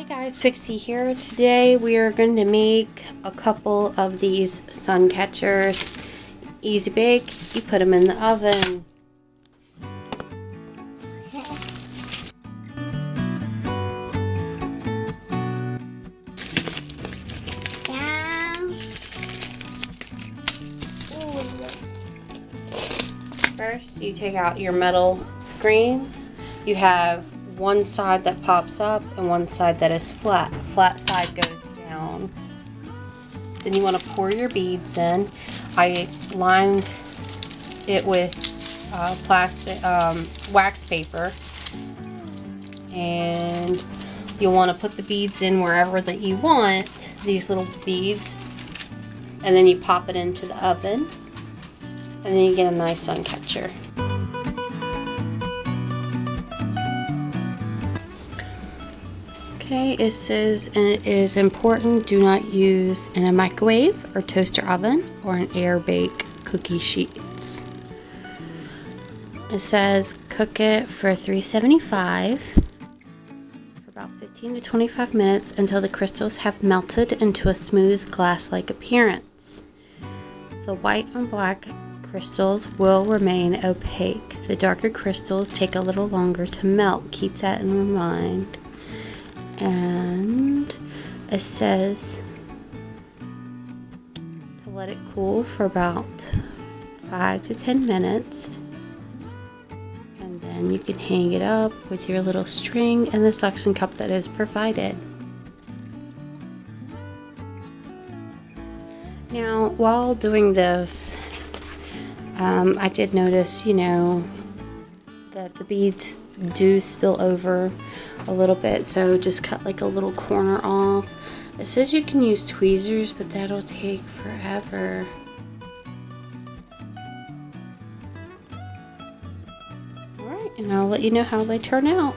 Hey guys, Pixie here. Today we are going to make a couple of these sun catchers. Easy bake, you put them in the oven. First, you take out your metal screens. You have one side that pops up and one side that is flat. The flat side goes down. Then you want to pour your beads in. I lined it with uh, plastic um, wax paper and you'll want to put the beads in wherever that you want these little beads and then you pop it into the oven and then you get a nice sun catcher. Okay, it says, and it is important, do not use in a microwave or toaster oven or an air bake cookie sheets. It says cook it for 375 for about 15 to 25 minutes until the crystals have melted into a smooth glass-like appearance. The white and black crystals will remain opaque. The darker crystals take a little longer to melt. Keep that in mind and it says to let it cool for about 5 to 10 minutes and then you can hang it up with your little string and the suction cup that is provided. Now while doing this um, I did notice you know that the beads do spill over a little bit so just cut like a little corner off. It says you can use tweezers but that'll take forever. Alright and I'll let you know how they turn out.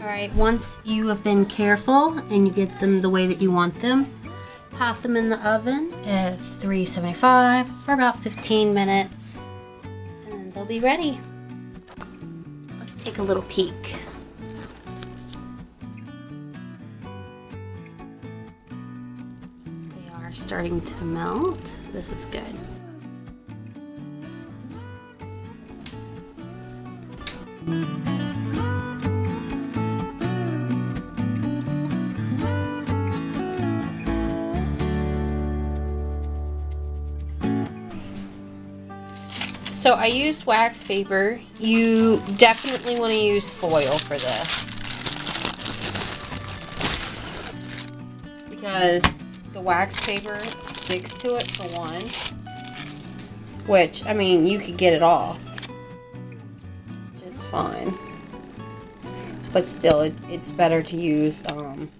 Alright once you have been careful and you get them the way that you want them pop them in the oven at 375 for about 15 minutes they'll be ready Let's take a little peek. They are starting to melt. This is good. So I used wax paper. You definitely want to use foil for this. Because the wax paper sticks to it for one. Which, I mean, you could get it off. Just fine. But still, it, it's better to use um,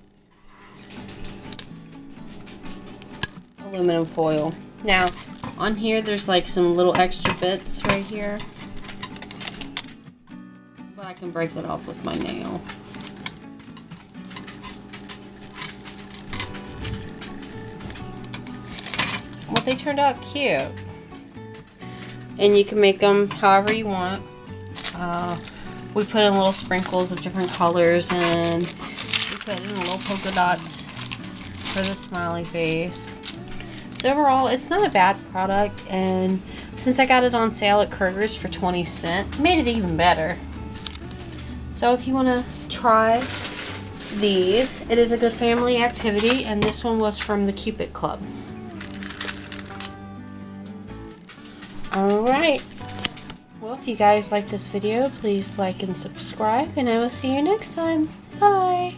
aluminum foil. Now, on here, there's like some little extra bits right here. But I can break that off with my nail. Well, they turned out cute. And you can make them however you want. Uh, we put in little sprinkles of different colors and we put in little polka dots for the smiley face. So overall, it's not a bad product, and since I got it on sale at Kroger's for 20 cents, made it even better. So if you want to try these, it is a good family activity, and this one was from the Cupid Club. Alright. Well, if you guys like this video, please like and subscribe, and I will see you next time. Bye!